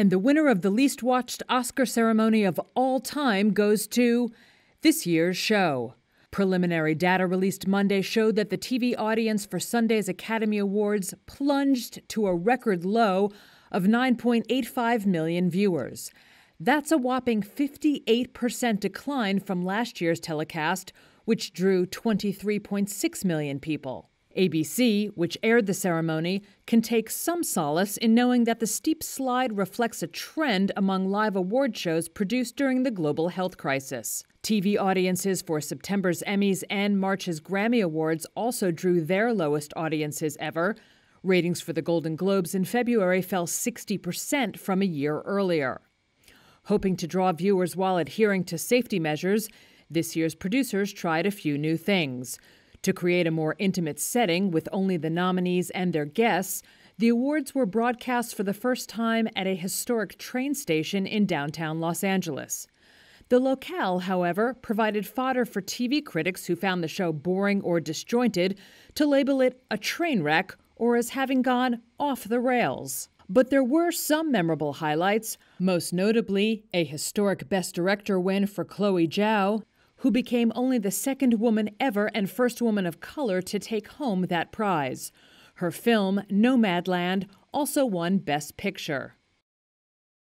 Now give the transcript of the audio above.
And the winner of the least watched Oscar ceremony of all time goes to this year's show. Preliminary data released Monday showed that the TV audience for Sunday's Academy Awards plunged to a record low of 9.85 million viewers. That's a whopping 58% decline from last year's telecast, which drew 23.6 million people. ABC, which aired the ceremony, can take some solace in knowing that the steep slide reflects a trend among live award shows produced during the global health crisis. TV audiences for September's Emmys and March's Grammy Awards also drew their lowest audiences ever. Ratings for the Golden Globes in February fell 60% from a year earlier. Hoping to draw viewers while adhering to safety measures, this year's producers tried a few new things. To create a more intimate setting with only the nominees and their guests, the awards were broadcast for the first time at a historic train station in downtown Los Angeles. The locale, however, provided fodder for TV critics who found the show boring or disjointed to label it a train wreck or as having gone off the rails. But there were some memorable highlights, most notably a historic Best Director win for Chloe Zhao, who became only the second woman ever and first woman of color to take home that prize. Her film, Nomadland, also won Best Picture.